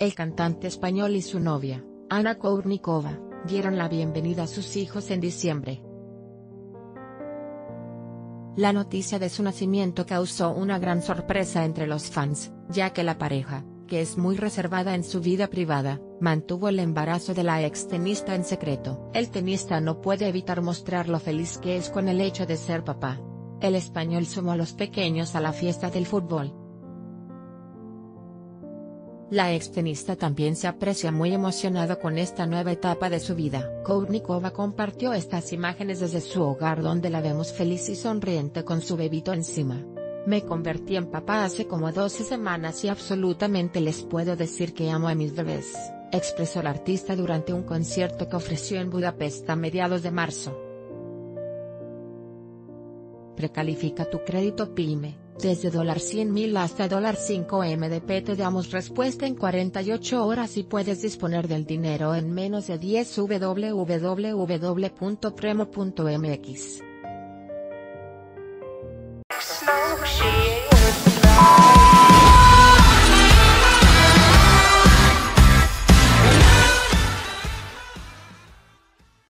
El cantante español y su novia, Ana Kournikova, dieron la bienvenida a sus hijos en diciembre. La noticia de su nacimiento causó una gran sorpresa entre los fans, ya que la pareja, que es muy reservada en su vida privada, mantuvo el embarazo de la ex tenista en secreto. El tenista no puede evitar mostrar lo feliz que es con el hecho de ser papá. El español sumó a los pequeños a la fiesta del fútbol. La extenista también se aprecia muy emocionado con esta nueva etapa de su vida. Kournikova compartió estas imágenes desde su hogar donde la vemos feliz y sonriente con su bebito encima. Me convertí en papá hace como 12 semanas y absolutamente les puedo decir que amo a mis bebés, expresó la artista durante un concierto que ofreció en Budapest a mediados de marzo. Precalifica tu crédito PYME, desde $100.000 hasta $5MDP te damos respuesta en 48 horas y puedes disponer del dinero en menos de 10 www.premo.mx.